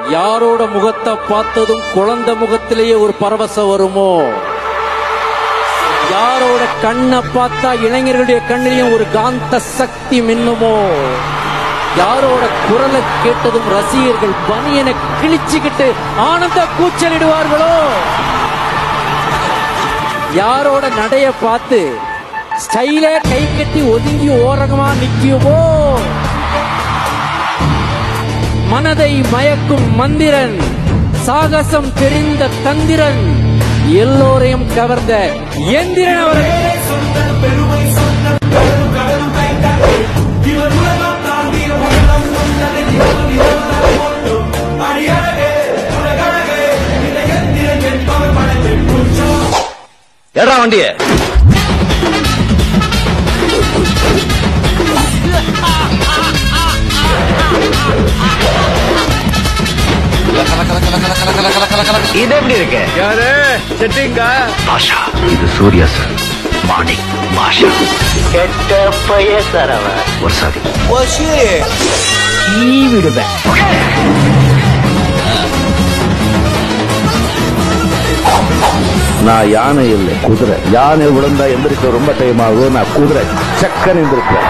யாரோட முகத்தை பார்த்ததும் குழந்தை முகத்திலேயே ஒரு பரவசம் வருமோ? யாரோட கண்ணை பார்த்தா இளைஞர்களுடைய கண்ணிலையும் ஒரு காந்த சக்தி மின்னுமோ? யாரோட குரலை கேட்டதும் ரசிகர்கள் பனியனை கிழிச்சுக்கிட்டு ஆனந்த கூச்சலிடுவார்களோ? யாரோட நடைய பார்த்து ஸ்டைலே கை கட்டி ஒதுங்கி ஓரகமா நிற்குமோ மனதை மயக்கும் மந்திரன் சாகசம் தெரிந்த தந்திரன் எல்லோரையும் கவர்ந்த எந்திரன் அவர். வண்டிய. இது எப்படி இருக்கு? யாரு? செட்டிங்கா? பாஷா இது சூர்யா சார். மாணிக் பாஷா கெட்ட பைய சார் அவன் ஒரு சாதி நீ விடுவேன். நான் யானை இல்லை குதிரை. யானை விழுந்தா எந்திரிக்க ரொம்ப டைம் ஆகும். நான் குதிரை. சக்கன் எந்திருப்பேன்.